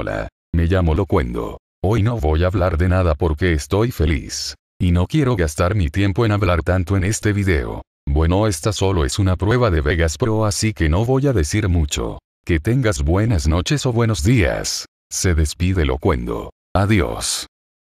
Hola. Me llamo Locuendo. Hoy no voy a hablar de nada porque estoy feliz. Y no quiero gastar mi tiempo en hablar tanto en este video. Bueno, esta solo es una prueba de Vegas Pro así que no voy a decir mucho. Que tengas buenas noches o buenos días. Se despide Locuendo. Adiós.